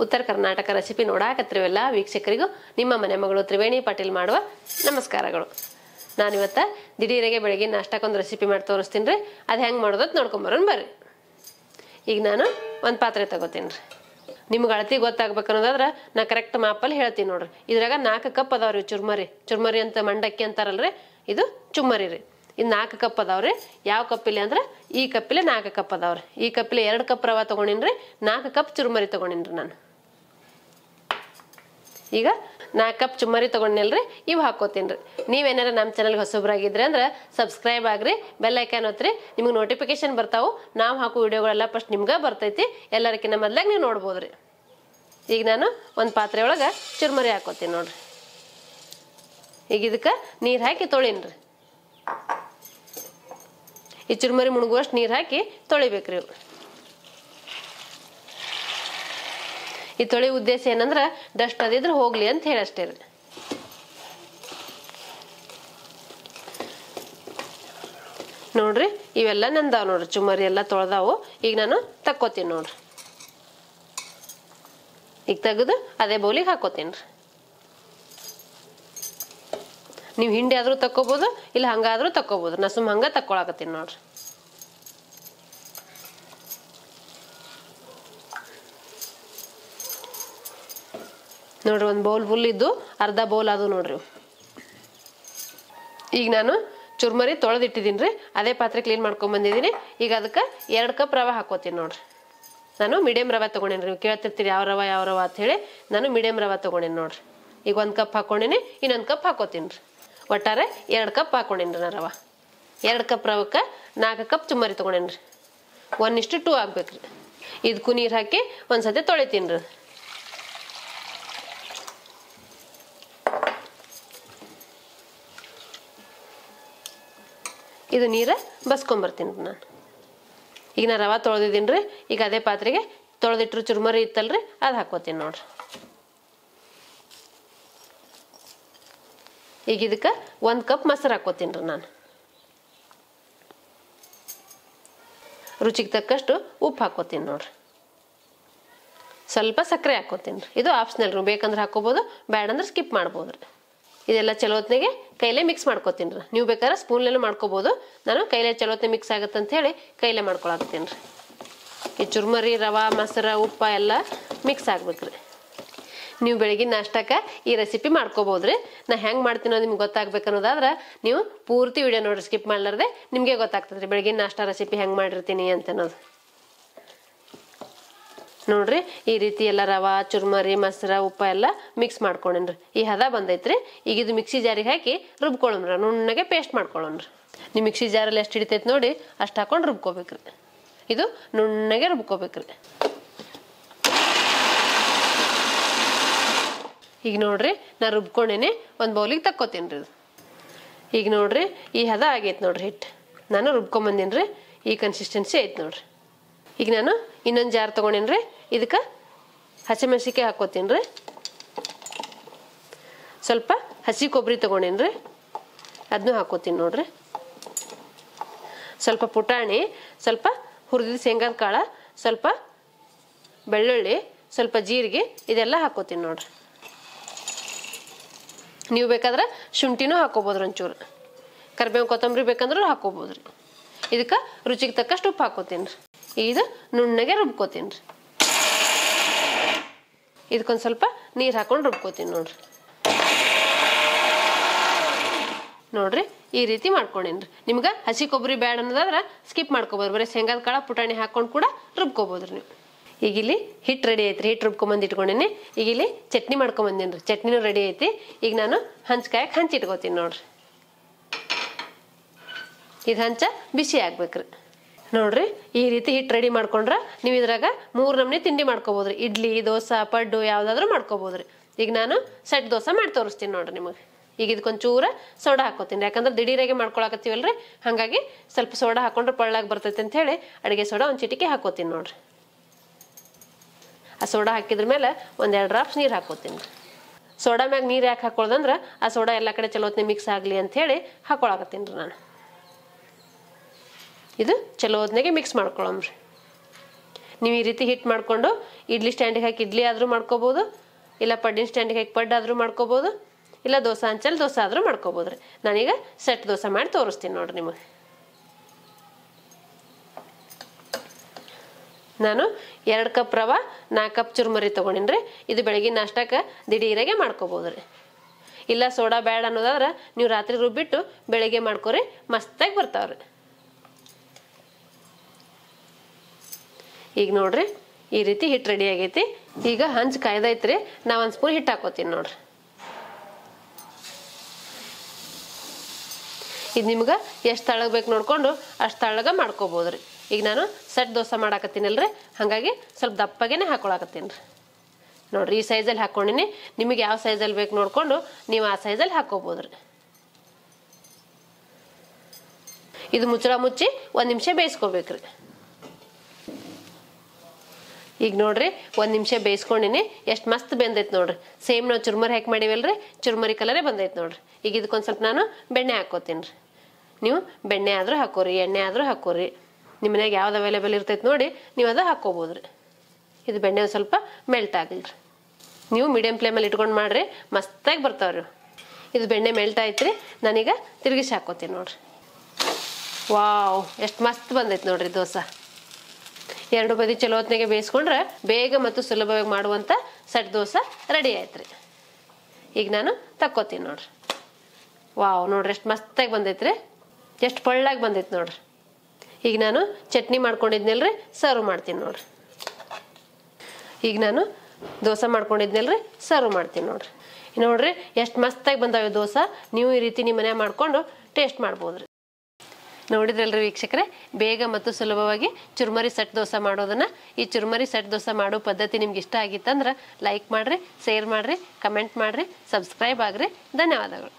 ಉತ್ತರ ಕರ್ನಾಟಕ ರೆಸಿಪಿ ನೋಡಾಕತ್ತಿರುವೆಲ್ಲ ವೀಕ್ಷಕರಿಗೂ, ನಿಮ್ಮ ಮನೆ ಮಗಳು ತ್ರಿವೇಣಿ ಪಾಟೀಲ್ ಮಾಡುವ ನಮಸ್ಕಾರಗಳು. ನಾನಿವತ್ತ ದಿಢೀರಿಗೆ ಬೆಳಗ್ಗೆ ನಾಷ್ಟಕ್ಕೊಂದು ರೆಸಿಪಿ ಮಾಡಿ ತೋರಿಸ್ತೀನಿ ರೀ ಅದು ಹೆಂಗೆ ಮಾಡೋದು ಅಂತ ನೋಡ್ಕೊಂಬರೋಣ ಬರ್ರಿ. ಈಗ ನಾನು ಒಂದು ಪಾತ್ರೆ ತಗೋತೀನಿ ರೀ ನಿಮ್ಗೆ ಅಳತಿ ಗೊತ್ತಾಗ್ಬೇಕು ಅನ್ನೋದಾದ್ರೆ ನಾ ಕರೆಕ್ಟ್ ಮಾಪಲ್ಲಿ ಹೇಳ್ತೀನಿ ನೋಡ್ರಿ. ಇದ್ರಾಗ ನಾಲ್ಕು ಕಪ್ ಅದಾವ್ರಿ ಚುರ್ಮರಿ. ಚುರ್ಮರಿ ಅಂತ ಮಂಡಕ್ಕಿ ಅಂತಾರಲ್ರಿ? ಇದು ಚುಮ್ಮರಿ ರೀ. ಇದು ನಾಲ್ಕು ಕಪ್ ಅದಾವ್ರಿ. ಯಾವ ಕಪ್ಪಿಲೆ ಅಂದ್ರೆ ಈ ಕಪ್ಪಿಲೆ ನಾಲ್ಕು ಕಪ್ ಅದಾವ್ರಿ. ಈ ಕಪ್ಪಿಲೆ ಎರಡು ಕಪ್ ರವೆ ತೊಗೊಂಡಿನ್ರಿ, ನಾಲ್ಕು ಕಪ್ ಚುರುಮರಿ ತೊಗೊಂಡಿನ್ರಿ ನಾನು. ಈಗ ನಾಲ್ಕು ಕಪ್ ಚುಮ್ಮರಿ ತೊಗೊಂಡಿಲ್ರಿ ಇವು ಹಾಕೋತೀನಿ ರೀ ನೀವೇನಾರ ನಮ್ಮ ಚಾನಲ್ಗೆ ಹೊಸಬ್ರಾಗಿದ್ರೆ ಅಂದ್ರೆ ಸಬ್ಸ್ಕ್ರೈಬ್ ಆಗ್ರಿ ಬೆಲ್ ಐಕಾನ್ ಹೊತ್ರಿ ನಿಮ್ಗೆ ನೋಟಿಫಿಕೇಶನ್ ಬರ್ತಾವು, ನಾವು ಹಾಕೋ ವಿಡಿಯೋಗಳೆಲ್ಲ ಫಸ್ಟ್ ನಿಮ್ಗೆ ಬರ್ತೈತಿ. ಎಲ್ಲರಿಗಿನ್ನ ಮೊದ್ಲಾಗ ನೀವು ನೋಡ್ಬೋದು ರೀ ಈಗ ನಾನು ಒಂದು ಪಾತ್ರೆ ಒಳಗೆ ಚುರ್ಮರಿ ಹಾಕೋತೀನಿ ನೋಡ್ರಿ. ಈಗ ಇದಕ್ಕೆ ನೀರು ಹಾಕಿ ತೊಳೀನಿ ಈ ಚುರುಮರಿ ಮುಣಗುವಷ್ಟು ನೀರು ಹಾಕಿ ತೊಳಿಬೇಕ್ರಿ ಇವು ಈ ತೊಳಿ ಉದ್ದೇಶ ಏನಂದ್ರ ಡಸ್ಟ್ ಅದಿದ್ರೆ ಹೋಗ್ಲಿ ಅಂತ ಹೇಳಷ್ಟೇ ರೀ. ನೋಡ್ರಿ ಇವೆಲ್ಲ ನಂದಾವ ನೋಡ್ರಿ ಚುಮರಿ ಎಲ್ಲ ತೊಳೆದಾವು. ಈಗ ನಾನು ತಕ್ಕೋತೀನಿ ನೋಡ್ರಿ. ಈಗ ತೆಗೆದು ಅದೇ ಬೌಲಿಗೆ ಹಾಕೋತೀನಿ ರೀ. ನೀವು ಹಿಂಡಿ ಆದರೂ ತಕ್ಕೋಬೋದು, ಇಲ್ಲ ಹಂಗಾದರೂ ತಕ್ಕೋಬೋದು. ನಾ ಸುಮ್ಮ ಹಂಗೆ ತಕ್ಕೊಳಕತ್ತೀನಿ ನೋಡ್ರಿ. ನೋಡ್ರಿ ಒಂದು ಬೌಲ್ ಫುಲ್ ಇದ್ದು, ಅರ್ಧ ಬೌಲ್ ಅದು ನೋಡ್ರಿ. ಈಗ ನಾನು ಚುರ್ಮರಿ ತೊಳೆದಿಟ್ಟಿದ್ದೀನಿ ರೀ, ಅದೇ ಪಾತ್ರೆ ಕ್ಲೀನ್ ಮಾಡ್ಕೊಂಬಂದಿದ್ದೀನಿ ಈಗ ಅದಕ್ಕೆ ಎರಡು ಕಪ್ ರವೆ ಹಾಕೋತೀನಿ ನೋಡ್ರಿ. ನಾನು ಮೀಡಿಯಮ್ ರವೆ ತೊಗೊಂಡೇನಿ ನೀವು ಕೇಳ್ತಿರ್ತೀರಿ ಯಾವ ರವೆ ಯಾವ ರವೆ ಅಂತ ಹೇಳಿ, ನಾನು ಮೀಡಿಯಮ್ ರವೆ ತೊಗೊಂಡೇನಿ ನೋಡ್ರಿ. ಈಗ ಒಂದು ಕಪ್ ಹಾಕ್ಕೊಂಡಿನಿ ಇನ್ನೊಂದು ಕಪ್ ಹಾಕೋತೀನಿ ರೀ. ಒಟ್ಟಾರೆ ಎರಡು ಕಪ್ ಹಾಕೊಂಡೇನ್ರಿ ರೀ ರವೆ. ಎರಡು ಕಪ್ ರವಕ್ಕೆ ನಾಲ್ಕು ಕಪ್ ಚುಮ್ಮರಿ ತೊಗೊಂಡೇನಿ ರೀ ಒನ್ ಇಷ್ಟು ಟೂ ಆಗ್ಬೇಕ್ರಿ ಇದಕ್ಕೂ ನೀರು ಹಾಕಿ ಒಂದ್ಸತಿ ತೊಳಿತೀನಿ ರೀ ಇದು ನೀರು ಬಸ್ಕೊಂಬರ್ತೀನಿ ನಾನು. ಈಗ ನಾ ರವೆ ತೊಳೆದಿದ್ದೀನಿ ರೀ ಈಗ ಅದೇ ಪಾತ್ರೆಗೆ ತೊಳೆದಿಟ್ರು ಚುರ್ಮರಿ ಇತ್ತಲ್ರಿ, ಅದು ಹಾಕೋತೀನಿ ನೋಡ್ರಿ. ಈಗ ಇದಕ್ಕೆ ಒಂದು ಕಪ್ ಮೊಸರು ಹಾಕೋತೀನಿ ರೀ ನಾನು. ರುಚಿಗೆ ತಕ್ಕಷ್ಟು ಉಪ್ಪು ಹಾಕೋತೀನಿ ನೋಡ್ರಿ. ಸ್ವಲ್ಪ ಸಕ್ಕರೆ ಹಾಕೋತೀನಿ ರೀ. ಇದು ಆಪ್ಷನಲ್ ರೀ ಬೇಕಂದ್ರೆ ಹಾಕೋಬೋದು ಬೇಡಂದ್ರೆ ಸ್ಕಿಪ್ ಮಾಡ್ಬೋದು ರೀ. ಇದೆಲ್ಲ ಚಲೋತ್ನೆಗೆ ಕೈಲೇ ಮಿಕ್ಸ್ ಮಾಡ್ಕೋತೀನಿ ರೀ. ನೀವು ಬೇಕಾದ್ರೆ ಸ್ಪೂನ್ಲೇ ಮಾಡ್ಕೋಬೋದು. ನಾನು ಕೈಲೇ ಚಲೋತ್ನೆ ಮಿಕ್ಸ್ ಆಗುತ್ತೆ ಅಂತ ಹೇಳಿ ಕೈಲೇ ಮಾಡ್ಕೊಳಕತ್ತೀನಿ ರೀ. ಈ ಚುರ್ಮರಿ, ರವೆ, ಮೊಸರು, ಉಪ್ಪು ಎಲ್ಲ ಮಿಕ್ಸ್ ಆಗ್ಬೇಕು ರೀ. ನೀವು ಬೆಳಗಿನ ನಾಷ್ಟಕ್ಕೆ ಈ ರೆಸಿಪಿ ಮಾಡ್ಕೋಬೋದ್ರಿ. ನಾ ಹೆಂಗೆ ಮಾಡ್ತೀನೋ ನಿಮ್ಗೆ ಗೊತ್ತಾಗ್ಬೇಕು ಅನ್ನೋದಾದ್ರೆ ನೀವು ಪೂರ್ತಿ ವಿಡಿಯೋ ನೋಡಿ ಸ್ಕಿಪ್ ಮಾಡ್ಲಾರ್ದೆ ನಿಮಗೆ ಗೊತ್ತಾಗ್ತದೆ ರೀ ಬೆಳಗಿನ ನಾಷ್ಟ ರೆಸಿಪಿ ಹೆಂಗೆ ಮಾಡಿರ್ತೀನಿ ಅಂತ ನೋಡ್ರಿ, ಈ ರೀತಿ ಎಲ್ಲ ರವಾ, ಚುರ್ಮರಿ, ಮೊಸರ, ಉಪ್ಪ ಎಲ್ಲ ಮಿಕ್ಸ್ ಮಾಡ್ಕೊಂಡೇನ್ರಿ. ಈ ಹದ ಬಂದೈತ್ರಿ ಈಗ ಇದು ಮಿಕ್ಸಿ ಜಾರಿಗೆ ಹಾಕಿ ರುಬ್ಕೊಳ್ಳೋಣ್ರಿ ನುಣ್ಣಗೆ ಪೇಸ್ಟ್ ಮಾಡ್ಕೊಳ್ಳೋಣ್ರಿ ನೀವು ಮಿಕ್ಸಿ ಜಾರಲ್ಲಿ ಎಷ್ಟು ಹಿಡಿತೈತೆ ನೋಡಿ, ಅಷ್ಟು ಹಾಕೊಂಡು ರುಬ್ಕೋಬೇಕ್ರಿ. ಇದು ನುಣ್ಣಗೆ ರುಬ್ಕೋಬೇಕ್ರಿ. ಈಗ ನೋಡ್ರಿ, ನಾ ರುಬ್ಕೊಂಡೇನೆ ಒಂದು ಬೌಲಿಗೆ ತಕ್ಕೋತೀನಿ ರೀ ಈಗ ನೋಡ್ರಿ, ಈ ಹದ ಆಗೈತೆ ನೋಡ್ರಿ ಹಿಟ್ಟು ನಾನು ರುಬ್ಕೊಂಬಂದಿನಿ ರೀ ಈ ಕನ್ಸಿಸ್ಟೆನ್ಸಿ ಐತೆ ನೋಡ್ರಿ. ಈಗ ನಾನು ಇನ್ನೊಂದು ಜಾರ್ ತೊಗೊಂಡೇನಿ ರೀ ಇದಕ್ಕೆ ಹಸಿಮೆಣ್ಸಿಕಾಯಿ ಹಾಕೋತೀನಿ ರೀ ಸ್ವಲ್ಪ ಹಸಿ ಕೊಬ್ಬರಿ ತೊಗೊಂಡೇನಿ ರೀ ಅದನ್ನೂ ಹಾಕೋತೀನಿ ನೋಡ್ರಿ. ಸ್ವಲ್ಪ ಪುಟಾಣಿ, ಸ್ವಲ್ಪ ಹುರಿದಿದ ಶೇಂಗಾದ ಕಾಳು, ಸ್ವಲ್ಪ ಬೆಳ್ಳುಳ್ಳಿ, ಸ್ವಲ್ಪ ಜೀರಿಗೆ, ಇದೆಲ್ಲ ಹಾಕೋತೀನಿ ನೋಡ್ರಿ. ನೀವು ಬೇಕಾದ್ರೆ ಶುಂಠಿನೂ ಹಾಕೋಬೋದ್ರಿ ಒಂಚೂರು. ಕರಿಬೇವು ಕೊತ್ತಂಬರಿ ಬೇಕಂದ್ರೂ ಹಾಕೋಬೋದು ರೀ. ಇದಕ್ಕೆ ರುಚಿಗೆ ತಕ್ಕಷ್ಟು ಉಪ್ಪು ಹಾಕೋತೀನಿ ರೀ. ಇದು ನುಣ್ಣಗೆ ರುಬ್ಕೋತೀನಿ ರೀ. ಇದಕ್ಕೊಂದು ಸ್ವಲ್ಪ ನೀರು ಹಾಕೊಂಡು ರುಬ್ಕೋತೀನಿ ನೋಡ್ರಿ. ನೋಡ್ರಿ, ಈ ರೀತಿ ಮಾಡ್ಕೊಂಡೇನಿ ರೀ. ನಿಮ್ಗೆ ಹಸಿ ಕೊಬ್ಬರಿ ಬೇಡ ಅನ್ನೋದಾದ್ರೆ ಸ್ಕಿಪ್ ಮಾಡ್ಕೊಬೋದು. ಬರೀ ಶೇಂಗಾದ ಕಾಳ ಪುಟಾಣಿ ಹಾಕೊಂಡು ಕೂಡ ರುಬ್ಕೋಬೋದು ನೀವು. ಈಗ ಇಲ್ಲಿ ಹಿಟ್ಟು ರೆಡಿ ಐತ್ರಿ. ಹಿಟ್ಟು ರುಬ್ಕೊಂಬಂದು ಇಟ್ಕೊಂಡಿನಿ. ಈಗ ಇಲ್ಲಿ ಚಟ್ನಿ ಮಾಡ್ಕೊಂಬಂದೀನಿ ರೀ. ಚಟ್ನಿನೂ ರೆಡಿ ಐತಿ ಈಗ ನಾನು ಹಂಚ್ಕಾಯಕ್ಕೆ ಹಂಚಿ ಇಟ್ಕೋತೀನಿ ನೋಡ್ರಿ. ಇದು ಹಂಚ ಬಿಸಿ ಆಗ್ಬೇಕ್ರಿ. ನೋಡ್ರಿ, ಈ ರೀತಿ ಹಿಟ್ಟು ರೆಡಿ ಮಾಡ್ಕೊಂಡ್ರೆ ನೀವು ಇದ್ರಾಗ ಮೂರು ನಮೂನಿ ತಿಂಡಿ ಮಾಡ್ಕೋಬೋದ್ರಿ. ಇಡ್ಲಿ, ದೋಸೆ, ಪಡ್ಡು ಯಾವ್ದಾದ್ರು ಮಾಡ್ಕೋಬೋದ್ರಿ. ಈಗ ನಾನು ಸೆಟ್ ದೋಸೆ ಮಾಡಿ ತೋರಿಸ್ತೀನಿ ನೋಡ್ರಿ ನಿಮಗೆ. ಈಗ ಇದಕ್ಕೊಂಚೂರ ಸೋಡಾ ಹಾಕೋತೀನಿ. ಯಾಕಂದ್ರೆ ದಿಢೀರಾಗೆ ಮಾಡ್ಕೊಳಕತ್ತೀವಲ್ರಿ. ಹಾಗಾಗಿ ಸ್ವಲ್ಪ ಸೋಡಾ ಹಾಕೊಂಡ್ರೆ ಪಳ್ಳಾಗಿ ಬರ್ತೈತೆ ಅಂತ ಹೇಳಿ ಅಡುಗೆ ಸೋಡಾ ಒಂದು ಚಿಟಿಕೆ ಹಾಕೋತೀನಿ ನೋಡ್ರಿ. ಆ ಸೋಡಾ ಹಾಕಿದ್ರ ಮೇಲೆ ಒಂದೆರಡು ಡ್ರಾಪ್ಸ್ ನೀರು ಹಾಕೋತೀನಿ. ಸೋಡಾ ಮ್ಯಾಗ ನೀರು ಯಾಕೆ ಹಾಕೊಳ್ಳೋದಂದ್ರೆ ಆ ಸೋಡಾ ಎಲ್ಲ ಕಡೆ ಚಲೋತ್ನೆ ಮಿಕ್ಸ್ ಆಗಲಿ ಅಂತ ಹೇಳಿ ಹಾಕೊಳಕತ್ತೀನಿ ರೀ ನಾನು. ಇದು ಚಲೋ ಮಿಕ್ಸ್ ಮಾಡ್ಕೊಳಮ್ರಿ ನೀವು ಈ ರೀತಿ ಹಿಟ್ಟು ಮಾಡಿಕೊಂಡು ಇಡ್ಲಿ ಸ್ಟ್ಯಾಂಡಿಗೆ ಹಾಕಿ ಇಡ್ಲಿ ಆದರೂ ಮಾಡ್ಕೋಬೋದು, ಇಲ್ಲ ಪಡ್ಡಿನ ಸ್ಟ್ಯಾಂಡಿಗೆ ಹಾಕಿ ಪಡ್ಡು ಆದರೂ ಮಾಡ್ಕೋಬೋದು, ಇಲ್ಲ ದೋಸೆ ಅಂಚಲ್ಲಿ ದೋಸೆ ಆದರೂ ಮಾಡ್ಕೋಬೋದು ರೀ. ನಾನೀಗ ಸೆಟ್ ದೋಸೆ ಮಾಡಿ ತೋರಿಸ್ತೀನಿ ನೋಡಿರಿ ನಿಮಗೆ. ನಾನು ಎರಡು ಕಪ್ ರವೆ, ನಾಲ್ಕು ಕಪ್ ಚುರುಮರಿ ತೊಗೊಂಡಿನಿ ಇದು ಬೆಳಗ್ಗೆ ನಾಷ್ಟಕ್ಕೆ ದಿಢೀರಾಗೆ ಮಾಡ್ಕೋಬೋದು ರೀ. ಇಲ್ಲ ಸೋಡಾ ಬ್ಯಾಡ ಅನ್ನೋದಾದ್ರೆ ನೀವು ರಾತ್ರಿ ರುಬ್ಬಿಟ್ಟು ಬೆಳಿಗ್ಗೆ ಮಾಡ್ಕೊರಿ, ಮಸ್ತಾಗಿ ಬರ್ತಾವ್ರಿ ಈಗ ನೋಡ್ರಿ, ಈ ರೀತಿ ಹಿಟ್ಟು ರೆಡಿ ಆಗೈತಿ. ಈಗ ಹಂಚ್ ಕಾಯ್ದೈತ್ರಿ, ನಾವು ಒಂದು ಸ್ಪೂನ್ ಹಿಟ್ಟು ಹಾಕೋತೀನಿ ನೋಡ್ರಿ. ಇದು ನಿಮ್ಗೆ ಎಷ್ಟು ತಳಗ ಬೇಕು ನೋಡ್ಕೊಂಡು ಅಷ್ಟು ತಳಗ ಮಾಡ್ಕೋಬೋದು ರೀ ಈಗ ನಾನು ಸೆಟ್ ದೋಸೆ ಮಾಡಾಕತ್ತೀನಲ್ರಿ? ಹಾಗಾಗಿ ಸ್ವಲ್ಪ ದಪ್ಪಗೇನೆ ಹಾಕೊಳಕತ್ತೀನಿ ರೀ. ನೋಡ್ರಿ, ಈ ಸೈಜಲ್ಲಿ ಹಾಕ್ಕೊಂಡಿನಿ ನಿಮಗೆ ಯಾವ ಸೈಜಲ್ಲಿ ಬೇಕು ನೋಡಿಕೊಂಡು ನೀವು ಆ ಸೈಜಲ್ಲಿ ಹಾಕೋಬೋದು ರೀ. ಇದು ಮುಚ್ಚಳ ಮುಚ್ಚಿ ಒಂದು ನಿಮಿಷ ಬೇಯಿಸ್ಕೋಬೇಕ್ರಿ ಈಗ ನೋಡ್ರಿ, ಒಂದು ನಿಮಿಷ ಬೇಯಿಸ್ಕೊಂಡಿನಿ. ಎಷ್ಟು ಮಸ್ತ್ ಬೆಂದೈತೆ ನೋಡ್ರಿ. ಸೇಮ್ ನಾವು ಚುರ್ಮರಿ ಹಾಕಿ ಮಾಡಿವಲ್ರಿ, ಚುರ್ಮರಿ ಕಲರೇ ಬಂದೈತೆ ನೋಡ್ರಿ. ಈಗ ಇದಕ್ಕೊಂದು ಸ್ವಲ್ಪ ನಾನು ಬೆಣ್ಣೆ ಹಾಕೋತೀನಿ ರೀ. ನೀವು ಬೆಣ್ಣೆ ಆದರೂ ಹಾಕೋರಿ, ಎಣ್ಣೆ ಆದರೂ ಹಾಕೋರಿ. ನಿಮ್ಮ ಮನೆಗೆ ಯಾವ್ದು ಅವೈಲೇಬಲ್ ಇರ್ತೈತೆ ನೋಡಿ, ನೀವು ಅದು ಹಾಕ್ಕೋಬೋದು ರೀ ಇದು ಬೆಣ್ಣೆ ಸ್ವಲ್ಪ ಮೆಲ್ಟ್ ಆಗಲಿ ರೀ ನೀವು ಮೀಡಿಯಮ್ ಫ್ಲೇಮಲ್ಲಿ ಇಟ್ಕೊಂಡು ಮಾಡಿರಿ, ಮಸ್ತಾಗಿ ಬರ್ತಾವ್ರಿ. ಇದು ಬೆಣ್ಣೆ ಮೆಲ್ಟ್ ಆಯ್ತು ರೀ ನಾನೀಗ ತಿರುಗಿಸಿ ಹಾಕೋತೀನಿ ನೋಡ್ರಿ. ವಾವ್, ಎಷ್ಟು ಮಸ್ತ್ ಬಂದೈತೆ ನೋಡ್ರಿ ದೋಸೆ. ಎರಡು ಬದಿ ಚಲೋ ಹೊತ್ನಾಗೆ ಬೇಯಿಸ್ಕೊಂಡ್ರೆ ಬೇಗ ಮತ್ತು ಸುಲಭವಾಗಿ ಮಾಡುವಂಥ ಸೆಟ್ ದೋಸೆ ರೆಡಿ ಆಯ್ತು ರೀ ಈಗ ನಾನು ತಕ್ಕೋತೀನಿ ನೋಡ್ರಿ. ವಾವ್, ನೋಡ್ರಿ ಎಷ್ಟು ಮಸ್ತಾಗಿ ಬಂದೈತೆ ರೀ ಎಷ್ಟು ಪಳ್ಳಾಗಿ ಬಂದೈತೆ ನೋಡ್ರಿ. ಈಗ ನಾನು ಚಟ್ನಿ ಮಾಡ್ಕೊಂಡಿದ್ನಲ್ರಿ, ಸರ್ವ್ ಮಾಡ್ತೀನಿ ನೋಡ್ರಿ. ಈಗ ನಾನು ದೋಸೆ ಮಾಡ್ಕೊಂಡಿದ್ನಲ್ರಿ, ಸರ್ವ್ ಮಾಡ್ತೀನಿ ನೋಡ್ರಿ. ನೋಡ್ರಿ, ಎಷ್ಟು ಮಸ್ತಾಗಿ ಬಂದಾವೆ ದೋಸೆ. ನೀವು ಈ ರೀತಿ ನಿಮ್ಮ ಮನ್ಯಾಗ ಮಾಡಿಕೊಂಡು ಟೇಸ್ಟ್ ಮಾಡ್ಬೋದ್ರಿ. ನೋಡಿದ್ರಲ್ರಿ ವೀಕ್ಷಕರೇ, ಬೇಗ ಮತ್ತು ಸುಲಭವಾಗಿ ಚುರುಮರಿ ಸೆಟ್ ದೋಸೆ ಮಾಡೋದನ್ನ. ಈ ಚುರುಮರಿ ಸೆಟ್ ದೋಸೆ ಮಾಡೋ ಪದ್ಧತಿ ನಿಮ್ಗೆ ಇಷ್ಟ ಆಗಿತ್ತಂದ್ರೆ ಲೈಕ್ ಮಾಡಿರಿ ಶೇರ್ ಮಾಡಿರಿ ಕಮೆಂಟ್ ಮಾಡಿರಿ ಸಬ್ಸ್ಕ್ರೈಬ್ ಆಗ್ರಿ. ಧನ್ಯವಾದಗಳು.